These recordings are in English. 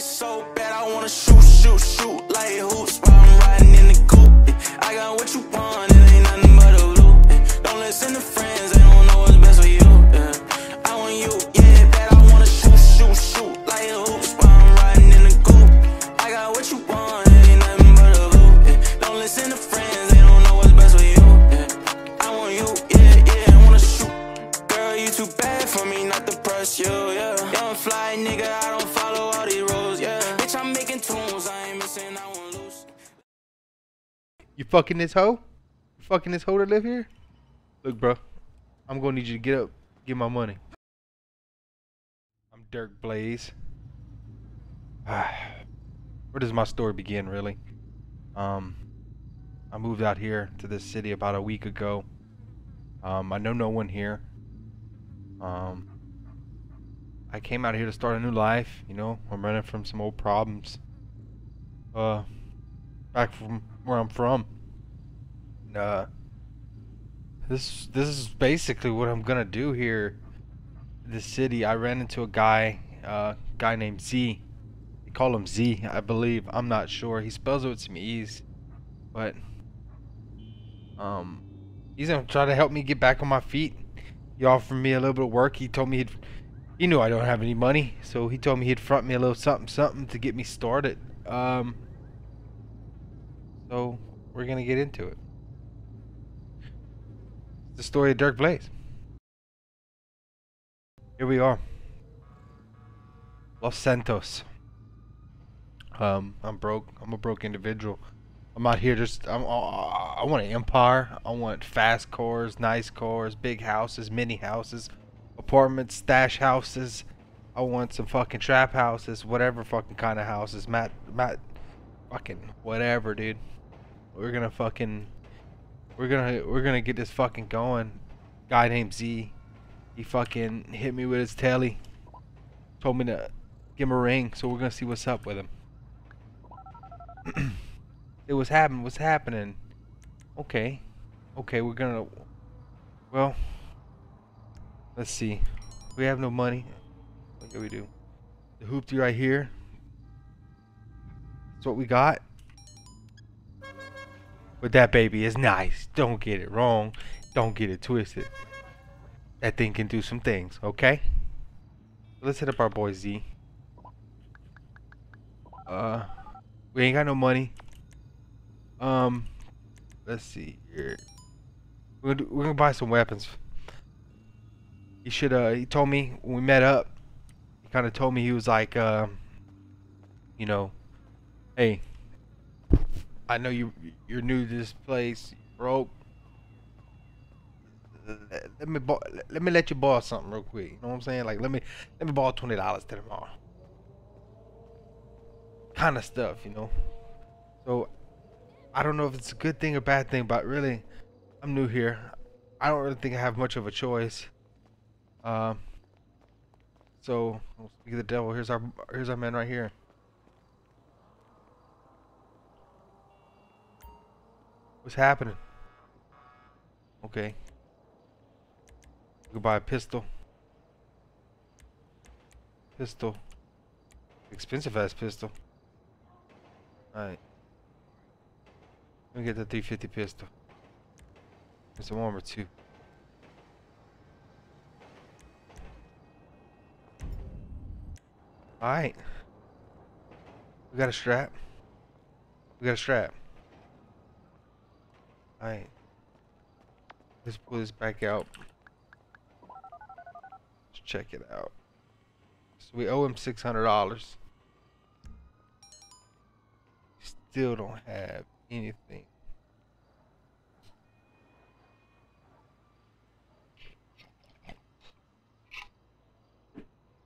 it so bad, I wanna shoot, shoot, shoot like hoops while I'm riding in the coupe. I got what you want, it ain't nothing but a loop. Don't listen to friends, fucking this hoe? You fucking this hoe to live here? Look, bro. I'm gonna need you to get up, get my money. I'm Dirk Blaze. Where does my story begin, really? Um, I moved out here to this city about a week ago. Um, I know no one here. Um, I came out here to start a new life. You know, I'm running from some old problems. Uh, back from where I'm from. Uh, this this is basically what I'm gonna do here. The city. I ran into a guy, uh, guy named Z. They call him Z, I believe. I'm not sure. He spells it with some E's, but um, he's gonna try to help me get back on my feet. He offered me a little bit of work. He told me he'd. He knew I don't have any money, so he told me he'd front me a little something, something to get me started. Um, so we're gonna get into it. The story of Dirk Blaze. Here we are. Los Santos. Um, I'm broke. I'm a broke individual. I'm out here just. I'm, I want an empire. I want fast cars, nice cars, big houses, mini houses, apartments, stash houses. I want some fucking trap houses, whatever fucking kind of houses. Matt, Matt, fucking whatever, dude. We're gonna fucking. We're gonna we're gonna get this fucking going. Guy named Z. He fucking hit me with his telly. Told me to give him a ring, so we're gonna see what's up with him. it was happening. What's happening? Okay, okay. We're gonna. Well, let's see. We have no money. What do we do? The hoopty right here. That's what we got. But that baby is nice. Don't get it wrong. Don't get it twisted. That thing can do some things, okay? Let's hit up our boy Z. Uh, we ain't got no money. Um, let's see here. We're gonna, do, we're gonna buy some weapons. He should. Uh, he told me when we met up. He kind of told me he was like, um, you know, hey, I know you you're new to this place, broke. Let, me bor- let me let you borrow something real quick. You know what I'm saying? Like let me let me borrow twenty dollars to tomorrow. Kind of stuff, you know. So I don't know if it's a good thing or bad thing, but really, I'm new here. I don't really think I have much of a choice. Um. So speak of the devil. Here's our here's our man right here. What's happening? Okay. A pistol. Pistol. Expensive ass pistol. Alright. Let me get the 350 pistol. There's some armor too. Alright. We got a strap. We got a strap. Alright. Let's pull this back out. Let's check it out. So we owe him six hundred dollars. Still don't have anything.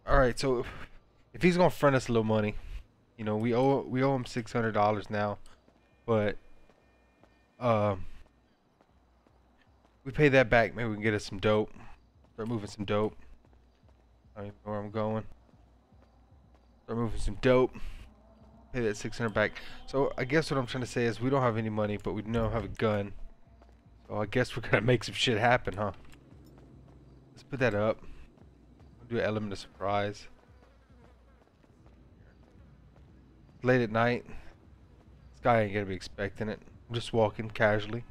Alright, so if, if he's gonna front us a little money, you know, we owe we owe him six hundred dollars now, but um we pay that back, maybe we can get us some dope. Start moving some dope. I don't even know where I'm going. Start moving some dope. Pay that 600 back. So I guess what I'm trying to say is we don't have any money, but we don't have a gun. So I guess we're gonna make some shit happen, huh? Let's put that up. do an element of surprise. late at night. This guy ain't gonna be expecting it. I'm just walking casually.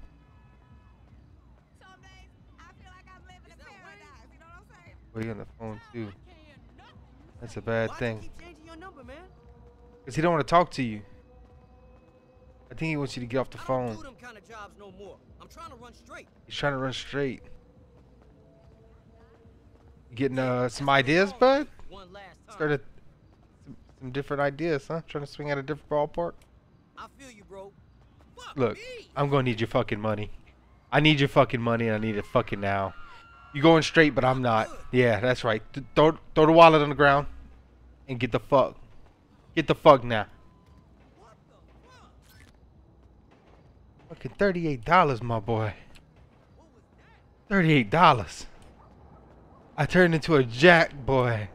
What I'm saying? Well, you on the phone too. That's a bad thing. you keep changing your number. Cause he don't want to talk to you. I think he wants you to get off the phone. do kind of no. I'm trying to run straight. He's trying to run straight. You getting uh, some ideas, bud? One last time. Started some, some different ideas, huh? Trying to swing at a different ballpark. I feel you, bro. Fuck Look, me. I'm gonna need your fucking money. I need your fucking money, and I need it fucking now. You going straight, but I'm not. Yeah, that's right. Th- throw, throw the wallet on the ground, and get the fuck. Get the fuck now. Fucking thirty-eight dollars, my boy. What was that? Thirty-eight dollars. I turned into a jack boy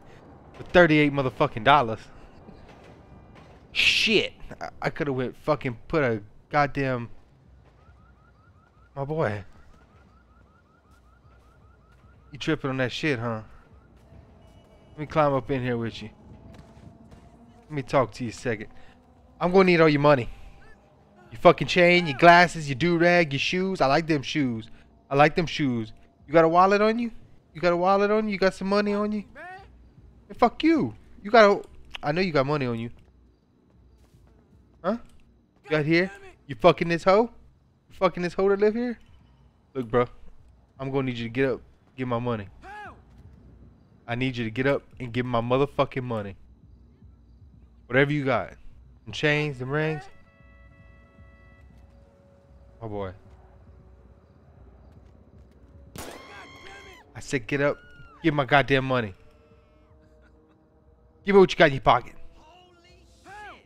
for thirty-eight motherfucking dollars. Shit, I, I could have went fucking put a goddamn. My boy. You tripping on that shit, huh? Let me climb up in here with you. Let me talk to you a second. I'm gonna need all your money. Your fucking chain, your glasses, your do rag, your shoes. I like them shoes. I like them shoes. You got a wallet on you? You got a wallet on you? You got some money on you? Hey, fuck you. You got a. I know you got money on you. Huh? You got here? You fucking this hoe? You fucking this hoe that live here? Look, bro. I'm gonna need you to get up, get my money. I need you to get up and give my motherfucking money. Whatever you got. Them chains, them rings. Oh boy. God damn it. I said get up, give my goddamn money. Give me what you got in your pocket. Holy shit.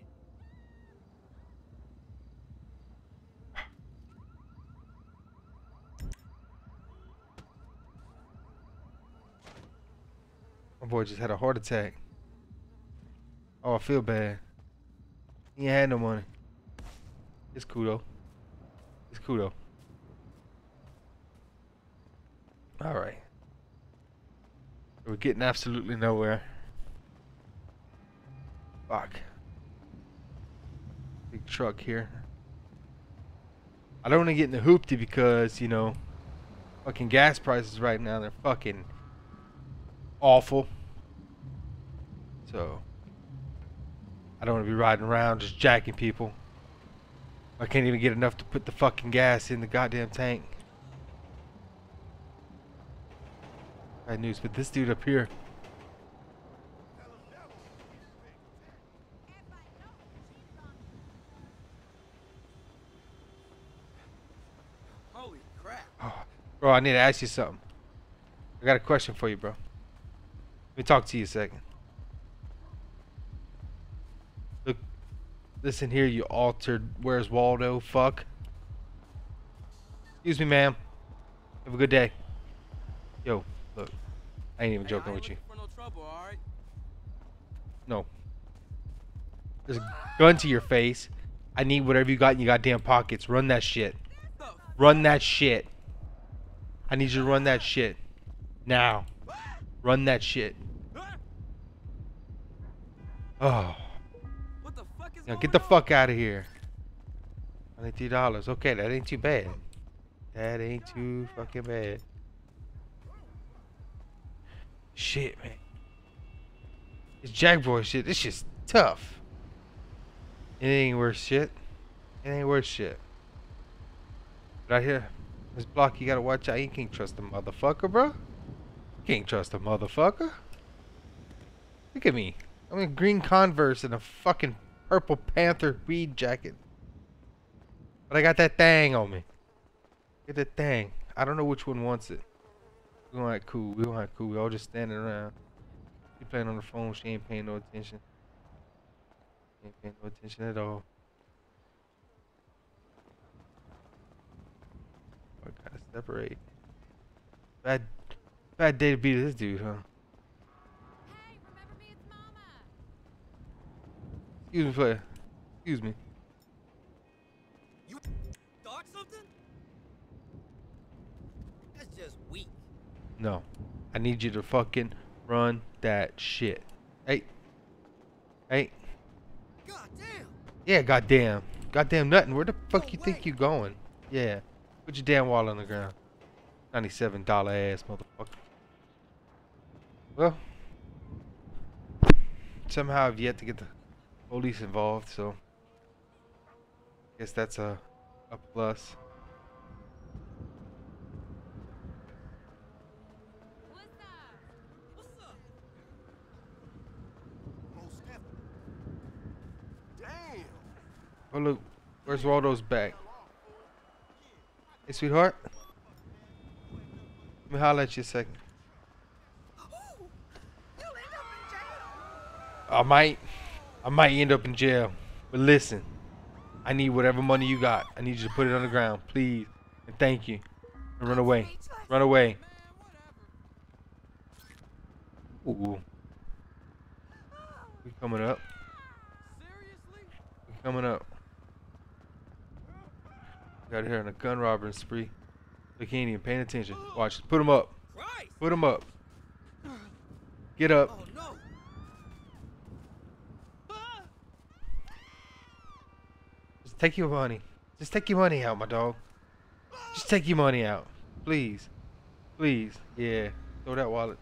My boy just had a heart attack. Oh, I feel bad. He ain't had no money. It's cool though. It's cool though. Alright. We're getting absolutely nowhere. Fuck. Big truck here. I don't want to get in the hoopty because, you know, fucking gas prices right now, they're fucking awful. So, I don't want to be riding around just jacking people. I can't even get enough to put the fucking gas in the goddamn tank. Bad news, but this dude up here, Holy crap. oh, bro, I need to ask you something. I got a question for you, bro. Let me talk to you a second. Listen here, you altered. Where's Waldo? Fuck. Excuse me, ma'am. Have a good day. Yo, look, I ain't even joking I ain't with you. no trouble, all right? No. There's a gun to your face. I need whatever you got in your goddamn pockets. Run that shit. Run that shit. I need you to run that shit. Now. Run that shit. Oh. Now get the fuck out of here. Twenty-three dollars. Okay, that ain't too bad. That ain't too fucking bad. Shit, man. It's Jack Boy shit. This shit's tough. It ain't worth shit. It ain't worth shit. Right here, this block. You gotta watch out. You can't trust a motherfucker, bro. You can't trust a motherfucker. Look at me. I'm in green Converse and a fucking Purple Panther weed jacket. But I got that thing on me. Get the thing. I don't know which one wants it. We don't act cool. We don't act cool. We all just standing around. She playing on the phone. She ain't paying no attention. She ain't paying no attention at all. I gotta separate. Bad, bad day to be this dude, huh? Hey, remember me? It's Mama. Excuse me, player. Excuse me. You start something? That's just weak. No. I need you to fucking run that shit. Hey. Hey. God damn. Yeah, goddamn. Goddamn nothing. Where the fuck you think you going? Yeah. Put your damn wallet on the ground. $97 ass motherfucker. Well, somehow I've yet to get the police involved, so I guess that's a a plus. What's up? What's up? Damn. Oh look, where's Waldo's bag? Hey sweetheart. Let me holler at you a second. Ooh, you'll end up in jail. I might I might end up in jail. But listen, I need whatever money you got. I need you to put it on the ground, please. And thank you. And run away. Run away. Ooh. We coming up. We coming up. Got here on a gun robbing spree. They can't even paying attention. Watch. Put him up. Put him up. Get up. Oh no! Ah! Take your money. Just take your money out, my dog. Just take your money out. Please. Please. Yeah. Throw that wallet.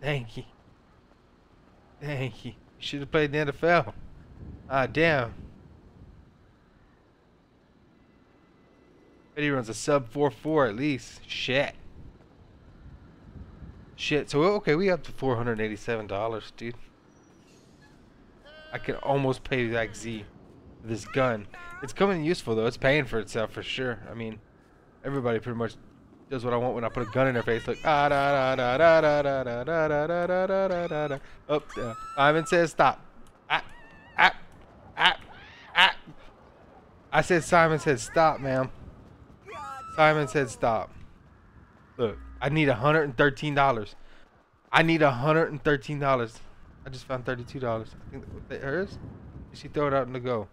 Thank you. Thank you. Should have played in the NFL. Ah, damn. Bet he runs a sub 4-4 at least. Shit. Shit. So, okay, we up to $487, dude. I can almost pay like Z this gun. It's coming useful though. It's paying for itself for sure. I mean, everybody pretty much does what I want when I put a gun in their face. Like ah da da da da da da da da da da da da da da. Up. Uh, Simon says stop. Ah ah ah ah. I said Simon said stop, ma'am. Simon said stop. Look, I need hundred and thirteen dollars. I need hundred and thirteen dollars. I just found thirty-two dollars. I think that, hers. Did she throw it out in the go?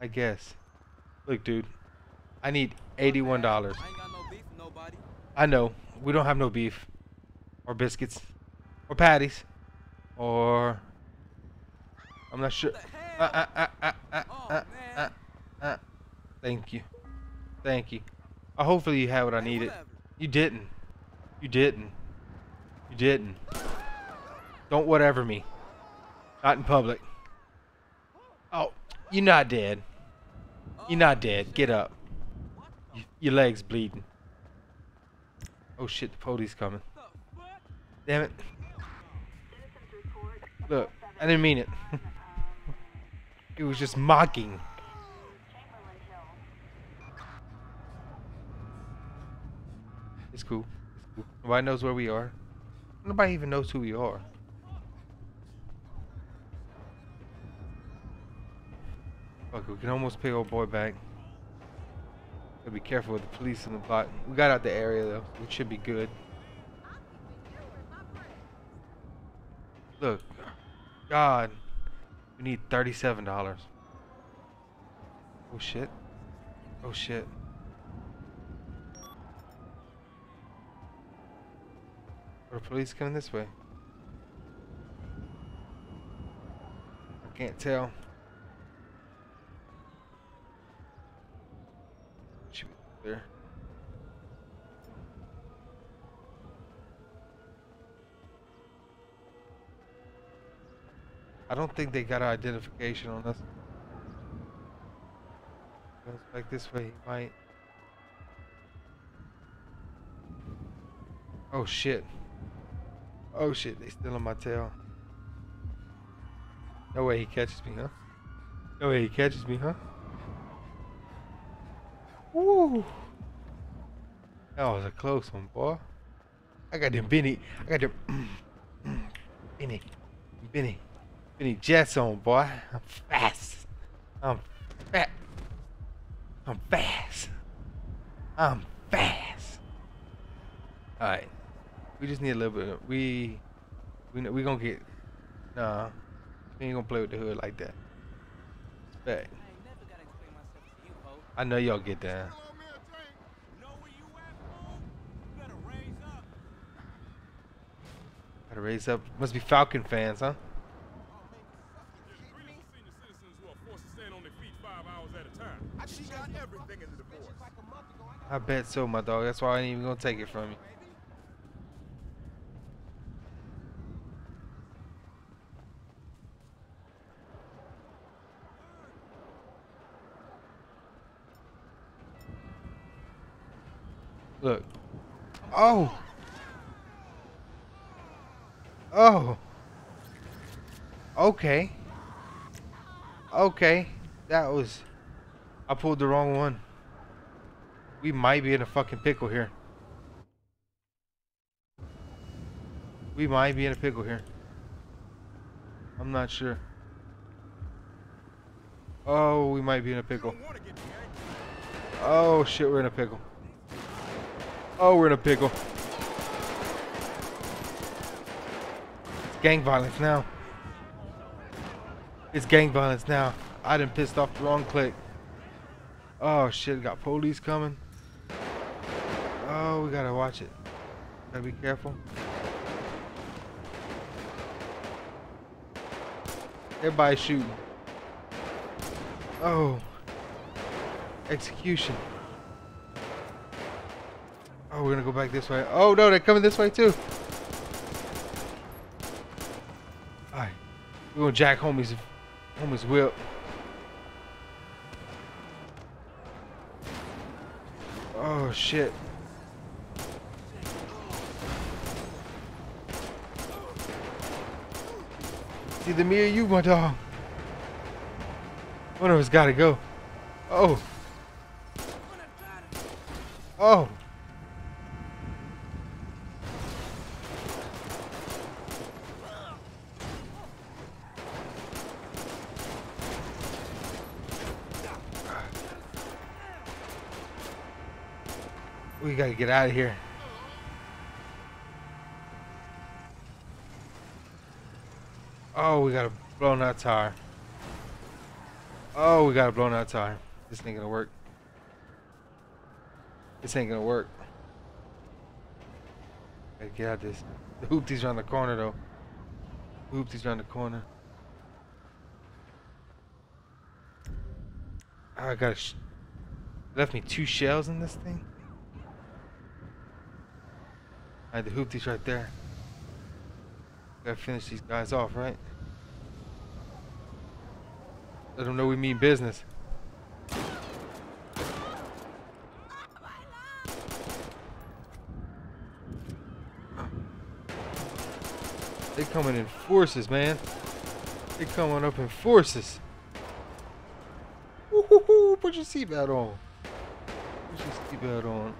I guess. Look, dude. I need eighty-one dollars. I ain't got no beef. I know we don't have no beef, or biscuits, or patties, or I'm not sure. What the Uh, hell? uh, uh, man. Thank you. Thank you. Hopefully you had what I needed. You didn't. You didn't. You didn't. Don't whatever me. Not in public. Oh, you're not dead. You're not dead. Get up. Your leg's bleeding. Oh shit, the police coming. Damn it. Look, I didn't mean it. it was just mocking. It's cool. It's cool. Nobody knows where we are. Nobody even knows who we are. Fuck, we can almost pay old boy back. Gotta be careful with the police in the block. We got out the area though. We should be good. Look, God, we need thirty-seven dollars. Oh shit. Oh shit. Are the police coming this way? I can't tell. Should be there. I don't think they got an identification on us. Goes like this way, he might. Oh shit. Oh shit, they still on my tail. No way he catches me, huh? No way he catches me, huh? Woo! That was a close one, boy. I got them Benny. I got them mm, mm, Benny. Benny. Benny Jets on, boy. I'm fast. I'm fat. I'm fast. I'm fast. All right. We just need a little bit. Of, we we we gonna get. Nah, we ain't gonna play with the hood like that. Back. I ain't never gotta explain myself to you, ho. I know y'all get down. Gotta raise up. Must be Falcon fans, huh? I bet so, my dog. That's why I ain't even gonna take it from you. Okay. Okay. That was. I pulled the wrong one. We might be in a fucking pickle here. We might be in a pickle here. I'm not sure. Oh, we might be in a pickle. Oh shit, we're in a pickle. Oh, we're in a pickle. It's gang violence now. It's gang violence now. I done pissed off the wrong click. Oh shit, got police coming. Oh, we gotta watch it. Gotta be careful. Everybody shooting. Oh. Execution. Oh, we're gonna go back this way. Oh no, they're coming this way too. Alright. We're gonna jack homie's homie's whip. Oh shit. It's either me or you, my dog. One of us gotta go. Oh. Oh. We gotta get out of here. Oh, we got a blown out tire. Oh, we got a blown out tire. This ain't gonna work. This ain't gonna work. Gotta get out this. The hoopty's around the corner though. Hoopty's around the corner. I got sh left me two shells in this thing. Alright, the hoopty's right there. Gotta finish these guys off, right? Let them know we mean business. They coming in forces, man. They coming up in forces. Woo-hoo-hoo, Put your seatbelt on. Put your seatbelt on.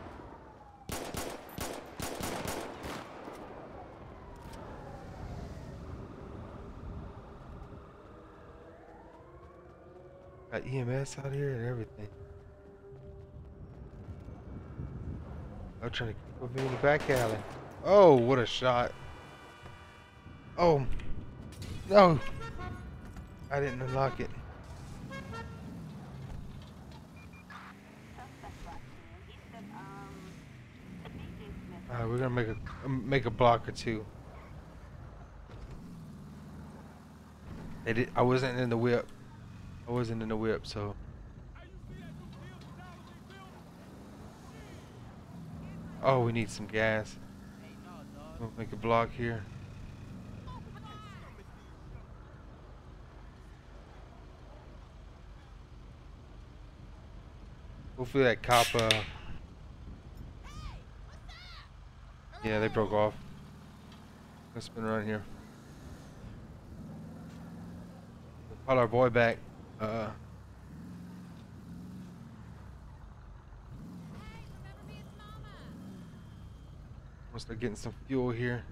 EMS out here and everything. I'm trying to put me in the back alley. Oh, what a shot. Oh. No. I didn't unlock it. We're gonna make a make a block or two. They did, I wasn't in the whip. I wasn't in the whip, so. Oh, we need some gas. We'll make a block here. Hopefully that cop, uh... Yeah, they broke off. Let's spin around here. Call our boy back. Uh... We'll start getting some fuel here.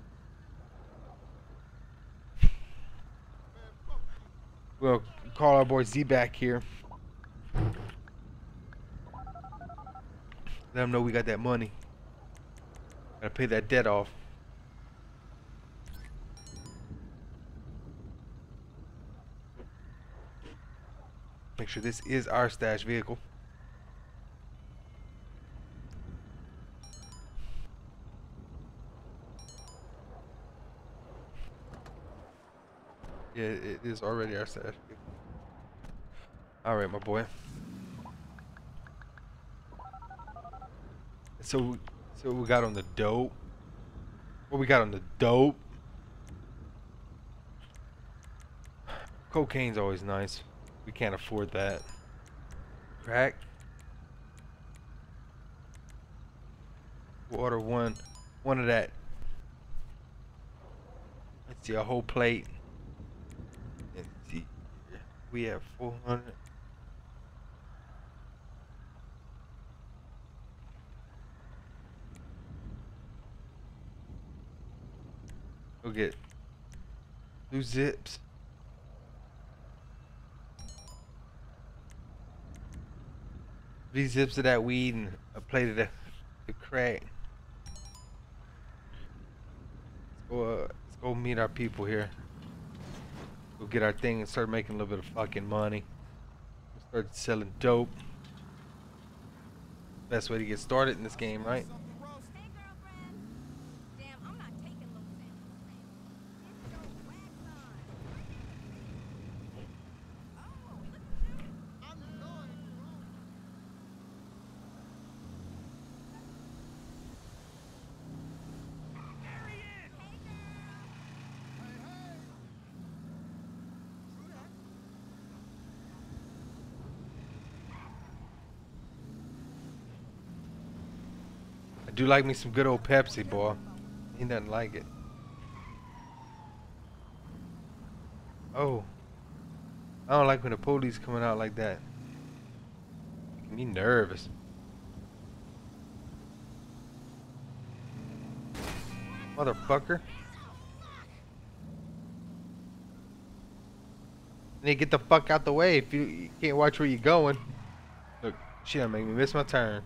We'll call our boy Z back here. Let him know we got that money. Gotta pay that debt off. Make sure this is our stash vehicle. Yeah, it is already our stash vehicle. Alright, my boy. So, so we got on the dope. What we got on the dope? Cocaine's always nice. We can't afford that. Crack. We'll order one, one of that. Let's see, a whole plate. Let's see. We have 400. Go get two zips. Three zips of that weed and a plate of the, the crack. Let's go, uh, let's go meet our people here. Go get our thing and start making a little bit of fucking money. Start selling dope. Best way to get started in this game, right? Hey, girlfriend. Damn, I'm not taking little samples, man. Get your wax on. Oh, look at you. Hey, girl. I do like me some good old Pepsi, boy. He doesn't like it. Oh. I don't like when the police coming out like that. Making me nervous. Motherfucker. You need get the fuck out the way if you, you can't watch where you're going. Look, she done make me miss my turn.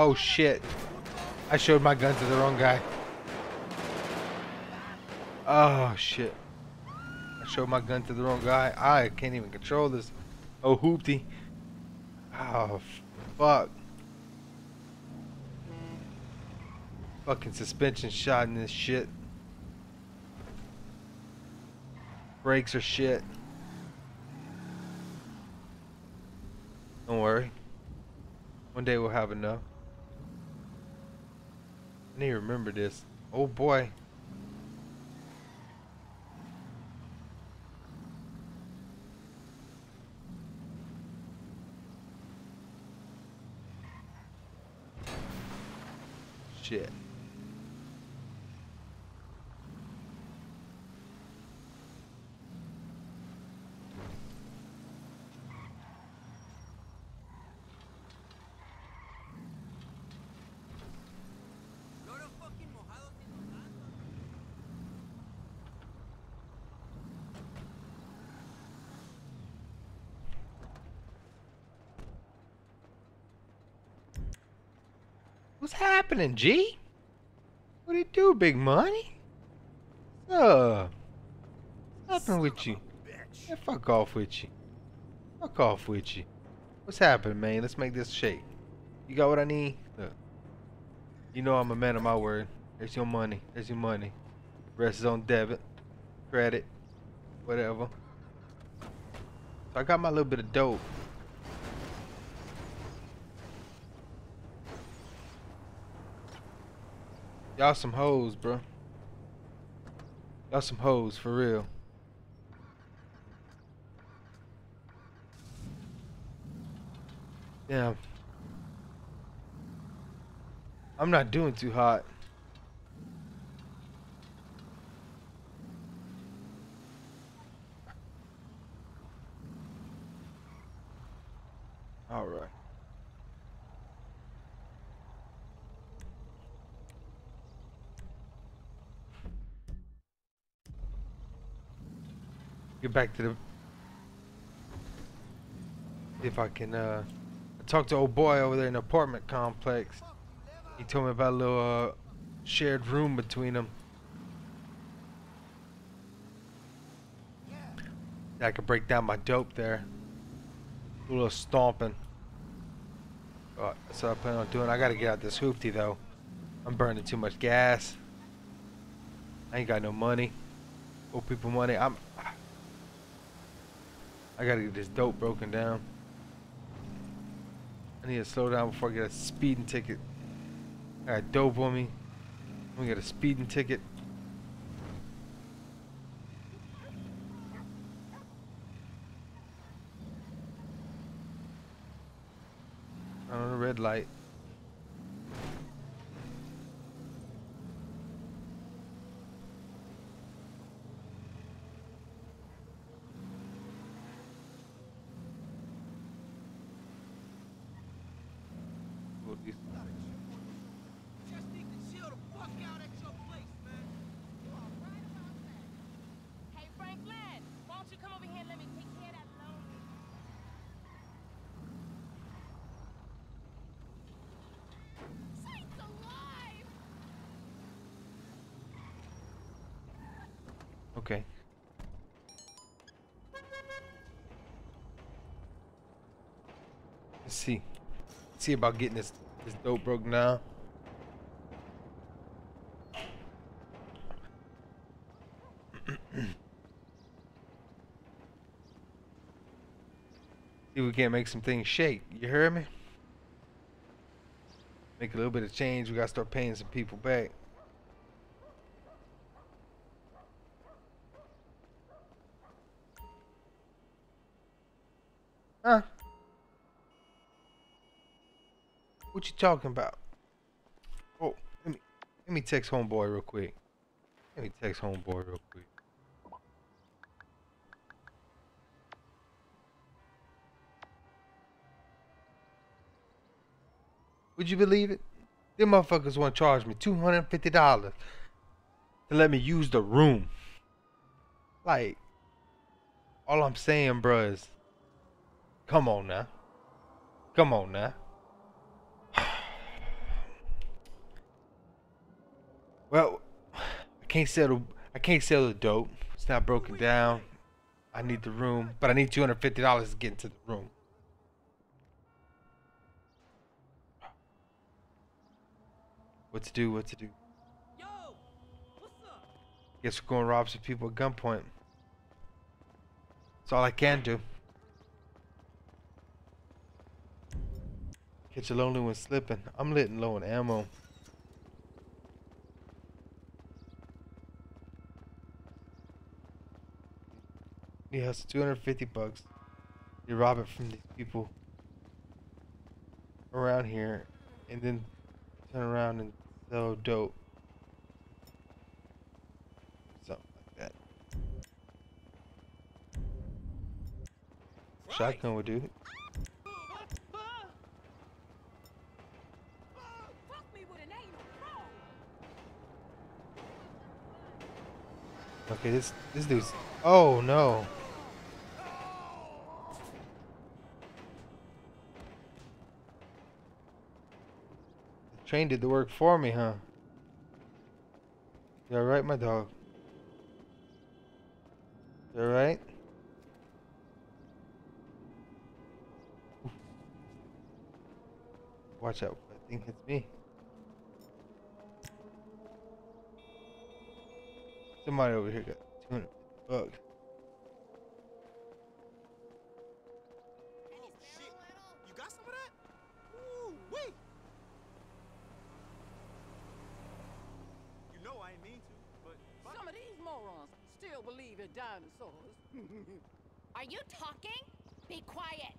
Oh shit. I showed my gun to the wrong guy. Oh shit. I showed my gun to the wrong guy. I can't even control this. Oh hoopty. Oh fuck. Fucking suspension shot in this shit. Brakes are shit. Don't worry. One day we'll have enough. I need to remember this. Oh boy. Shit. What's happening, G? What do you do, big money? Uh, what's happening with you? Yeah, fuck off with you. Fuck off with you. What's happening, man? Let's make this shake. You got what I need? Look. You know I'm a man of my word. There's your money. There's your money. Rest is on debit, credit, whatever. So I got my little bit of dope. Y'all some hoes, bro. Y'all some hoes for real. Damn. I'm not doing too hot. All right. Get back to the. If I can uh, talk to old boy over there in the apartment complex. He told me about a little uh, shared room between them. I could break down my dope there. A little stomping. That's what I plan on doing. I gotta get out this hoopty though. I'm burning too much gas. I ain't got no money. Old people money. I'm. I gotta get this dope broken down. I need to slow down before I get a speeding ticket. I got dope on me. I'm gonna get a speeding ticket. On a red light. Well, these- Just need to chill the fuck out at your place, man. You are right about that. Hey, Franklin, why don't you come over here and let me take care of that loan? Saints alive! Okay. Let's see. Let's see about getting this this dope broken down. see we can't make some things shake. You hear me? Make a little bit of change. We gotta start paying some people back. What you talking about? Oh, let me let me text homeboy real quick. Let me text homeboy real quick. Would you believe it? Them motherfuckers want to charge me two hundred and fifty dollars to let me use the room. Like, all I'm saying, bruh, is Come on now. Come on now. Well, I can't sell the I can't sell the dope. It's not broken down. I need the room, but I need two hundred fifty dollars to get into the room. What to do? What to do? Yo? Guess we're going to rob some people at gunpoint. That's all I can do. Catch a lonely one slipping. I'm letting low on ammo. He has 250 bucks. You rob it from these people around here, and then turn around and sell dope. Something like that. Shotgun would do. Okay, this this dude's. Oh no. Train did the work for me, huh? You alright, my dog? You alright? Watch out, I think it's me. Somebody over here got 200 bucks. Are you talking? Be quiet.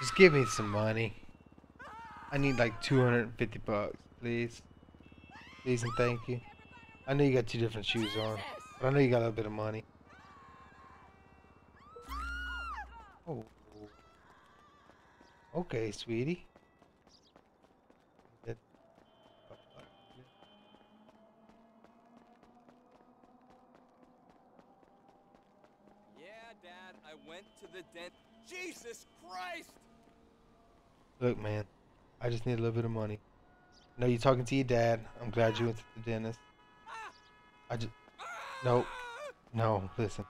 Just give me some money. I need like 250 bucks, please. Please and thank you. I know you got two different shoes on, but I know you got a little bit of money. Oh. Okay, sweetie. That- Yeah, Dad, I went to the dent. Jesus Christ! Look, man, I just need a little bit of money. No, you're talking to your dad. I'm glad you went to the dentist. I just. Nope. No, listen.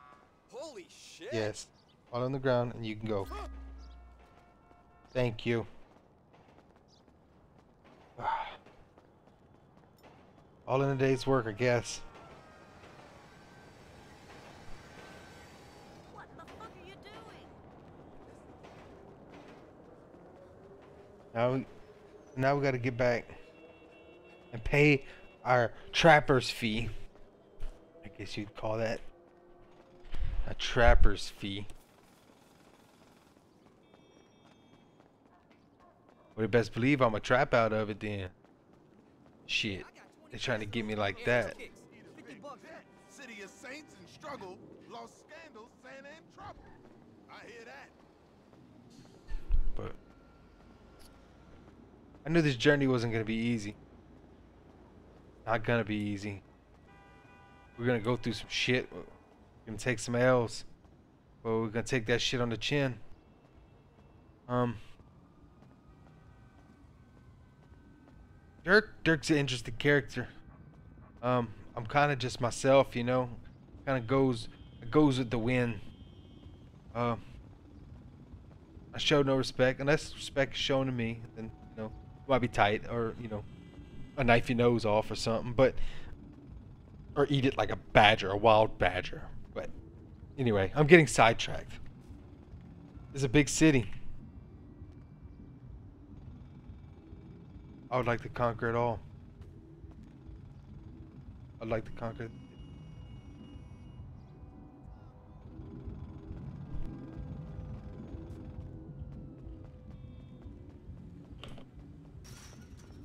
Holy shit! Yes. Fall on the ground and you can go. Thank you. All in a day's work, I guess. Now, now we got to get back and pay our trapper's fee. I guess you'd call that a trapper's fee. You best believe I'm a trap out of it then. Shit, they're trying to get me like that. City of saints in struggle. Lost scandals trouble. I hear that. I knew this journey wasn't gonna be easy. Not gonna be easy. We're gonna go through some shit. We're gonna take some L's, but we're gonna take that shit on the chin. Um, Dirk, Dirk's an interesting character. Um, I'm kind of just myself, you know. Kind of goes, goes with the wind. Uh, I show no respect, unless respect is shown to me, then you know, might be tight or you know, a knife your nose off or something, but or eat it like a badger, a wild badger. But anyway, I'm getting sidetracked. It's a big city. I would like to conquer it all. I'd like to conquer.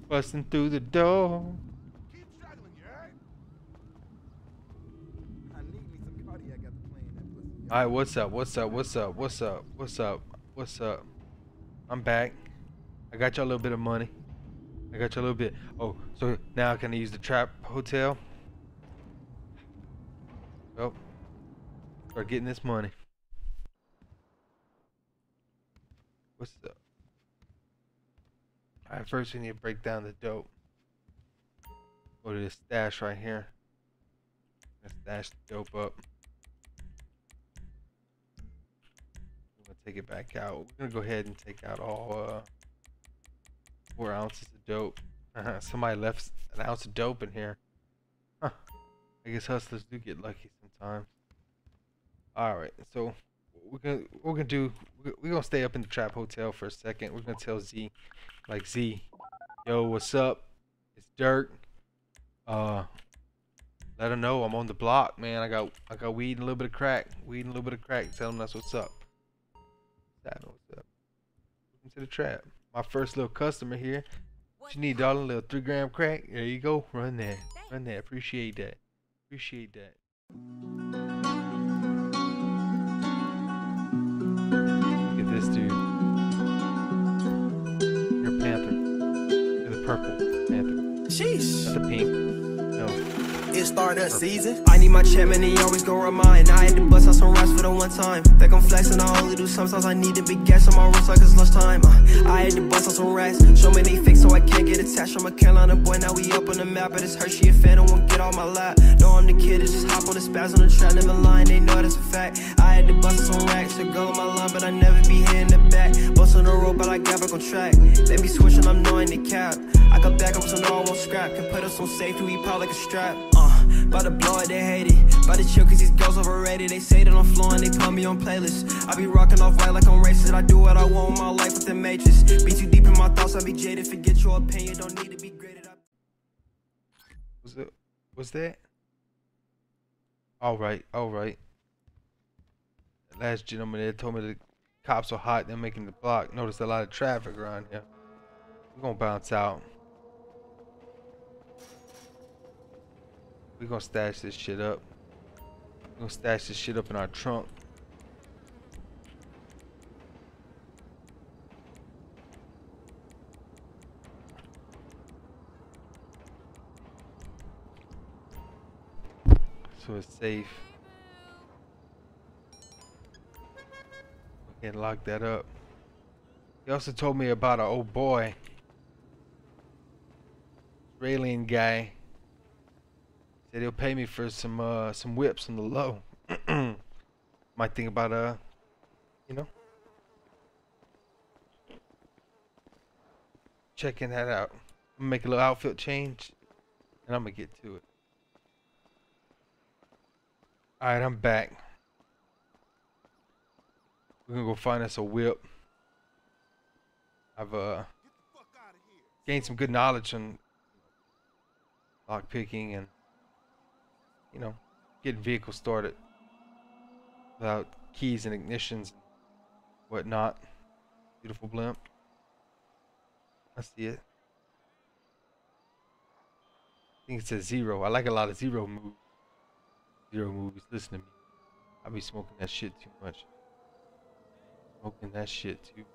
Busting through the door. Keep struggling, you heard? I need me some cardiac after playing that pussy. All right, what's up? What's up? What's up? What's up? What's up? What's up? I'm back. I got you a little bit of money. I got you a little bit. Oh, so now I can I use the trap hotel? Oh, start getting this money. What's up? All right, first we need to break down the dope. Go to this stash right here. Let's stash the dope up. We're gonna take it back out. We're gonna go ahead and take out all uh, four ounces of dope. Somebody left an ounce of dope in here. Huh. I guess hustlers do get lucky sometimes. All right, so we're gonna we're gonna do we're gonna stay up in the trap hotel for a second. We're gonna tell Z, like Z, yo, what's up? It's Dirk. Uh, let him know I'm on the block, man. I got I got weed and a little bit of crack. Weed and a little bit of crack. Tell him that's what's up. What's up. Welcome to the trap. My first little customer here. What you need, darling? Little three gram crack. There you go. Run that. Run that. Appreciate that. Appreciate that. Look at this dude. Purple panther. Sheesh. Pink. It's Stardust season. I need my check, man, he always go remind. I had to bust out some raps for the one time. Think I'm flexing, I only do sometimes. I need to be gas on my wrist like it's lunchtime. Uh, I had to bust out some racks. Show me they fake so I can't get attached. I'm a Carolina boy, now we up on the map. But it's her, she a fan, I won't get on my lap. No, I'm the kid, it's just hop on the spaz on the trap, never lying, they know that's a fact. I had to bust out some racks, a girl on my line, but I never be here in the back. Bust on the road, but I got back on track. Let me switch and I'm knowing the cap. I got back up, so no, I won't scrap. Can put us on safety, we pop like a strap. Uh, by the blow it, they hate it. By the chill, cause these girls overrated. They say that I'm flowing, they put me on playlists. I be rocking off white like I'm racist. I do what I want with my life with the matrix. Be too deep in my thoughts, I be jaded. Forget your opinion, don't need to be graded. I Was it? Was that? All right, all right. Last gentleman there told me the cops are hot. They're making the block. Noticed a lot of traffic around here. We're gonna bounce out. We're gonna stash this shit up. We're gonna stash this shit up in our trunk. So it's safe. Can lock that up. He also told me about an old boy. Australian guy. Said he'll pay me for some uh some whips on the low. Might think about uh you know checking that out. Make a little outfit change and I'm gonna get to it. Alright, I'm back. We're gonna go find us a whip. I've uh gain some good knowledge on lock picking and you know getting vehicles started without keys and ignitions and whatnot. Beautiful blimp. I see it. I think it says zero. I like a lot of zero movies. Zero movies. Listen to me. I be smoking that shit too much. Smoking that shit too.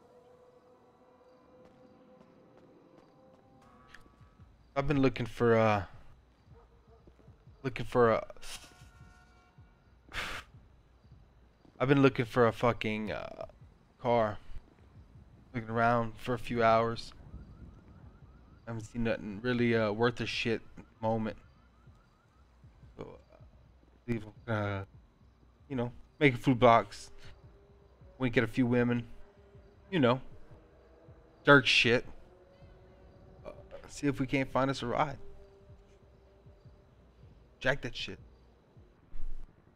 I've been looking for uh looking for a I've been looking for a fucking uh, car. Looking around for a few hours. I haven't seen nothing really uh, worth a shit moment. So, uh, believe you know, make a food box. Wink at a few women. You know, dark shit. Uh, see if we can't find us a ride. Jack that shit.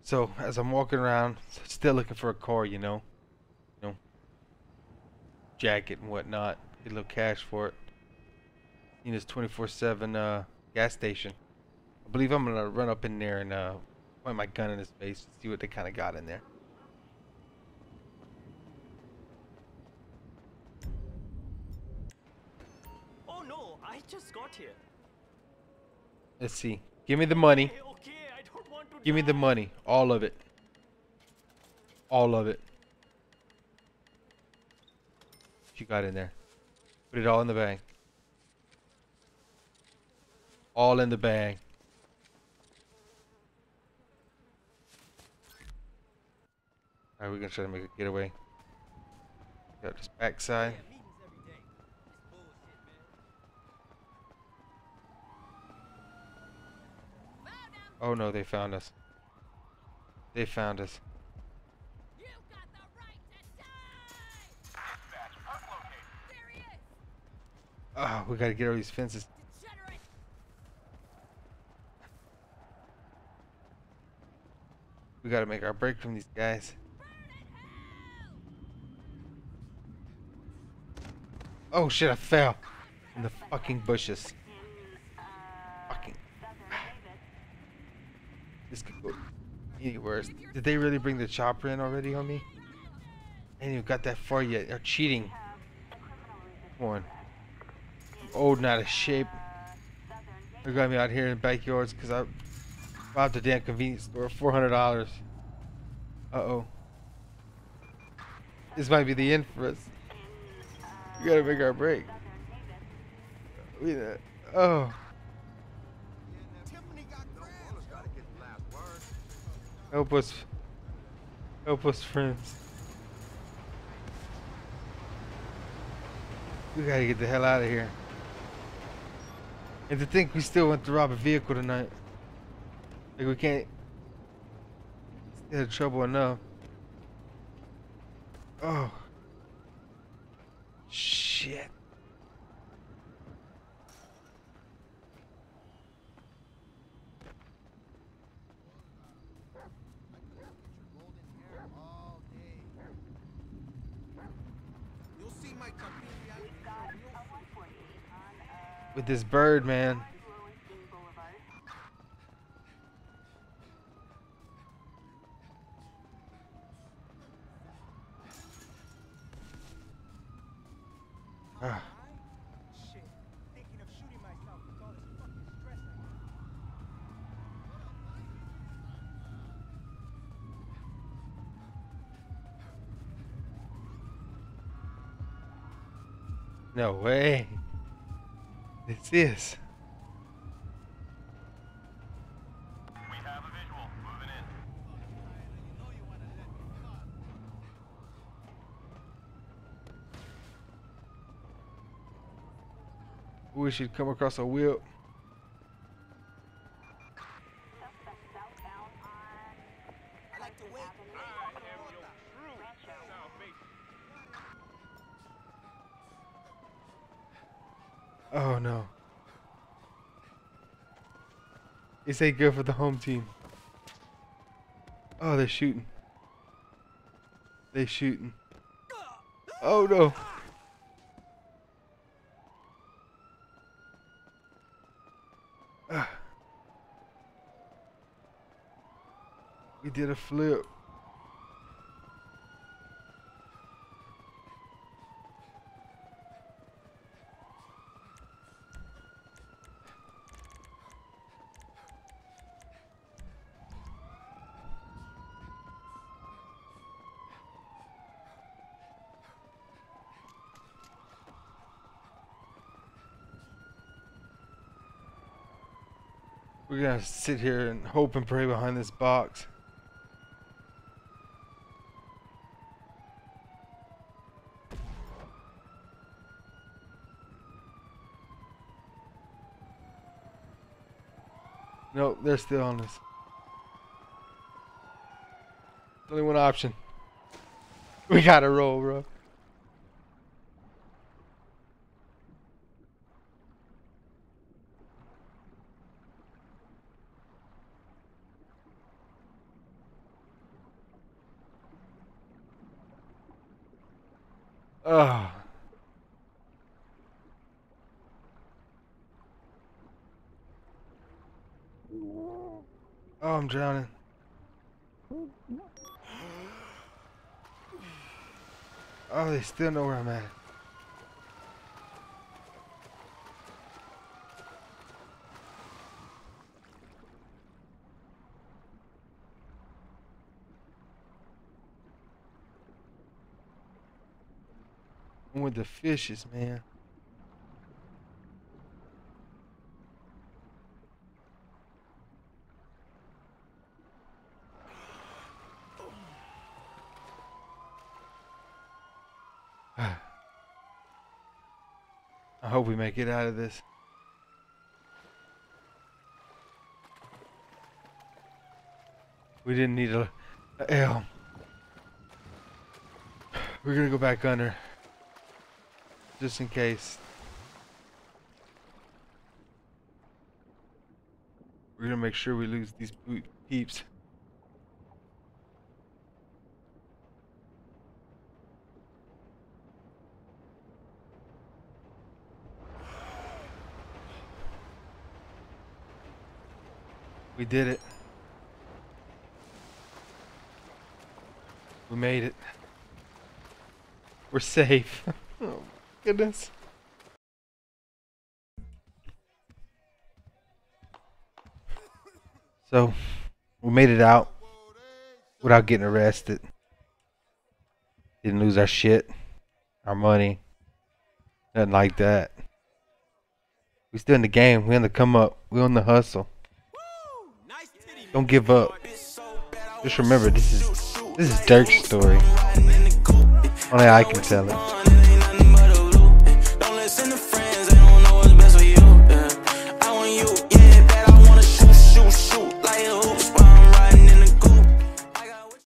So as I'm walking around, still looking for a car, you know, you know, jacket and whatnot, get a little cash for it. In this 24/7 uh, gas station, I believe I'm gonna run up in there and uh, point my gun in his face, and see what they kind of got in there. Oh no, I just got here. Let's see. Give me the money. Give me the money. All of it. All of it. What you got in there? Put it all in the bag. All in the bag. Alright, we're gonna try to make a getaway. Got this backside. Yeah, meetings every day. It's bullshit, man. Oh no, they found us. They found us. Oh, we gotta get over these fences. We gotta make our break from these guys. Oh shit, I fell in the fucking bushes. This could go any worse. Did they really bring the chopper in already on me? Ain't even got that far yet. They're cheating. Come on. Old and out of shape. They got me out here in the backyards because I robbed the damn convenience store. Four hundred dollars. Uh oh. This might be the end for us. We gotta make our break. We, uh, oh, help us. Help us, friends. We gotta get the hell out of here. And to think we still went to rob a vehicle tonight. Like we can't. Out of trouble enough. Oh. Shit. All day. You'll see my capilla out in the real With this bird, man. Shit. Thinking of shooting myself with all this fucking stress I got. No way. This is. We should come across a whip. This ain't good for the home team. Oh, they're shooting. They shooting. Oh no. Ah. We did a flip. Gonna sit here and hope and pray behind this box. Nope, they're still on us. Only one option. We gotta roll, bro. Ugh. Oh, I'm drowning. Oh, they still know where I'm at. With the fishes, man. I it out of this. We didn't need a, a. We're gonna go back under. Just in case. We're gonna make sure we lose these peeps. We did it. We made it. We're safe. oh goodness. So, we made it out without getting arrested. Didn't lose our shit, our money, nothing like that. We still in the game. We on the come up. We on the hustle. Don't give up. Just remember, this is this is Dirk's story. Only I can tell it.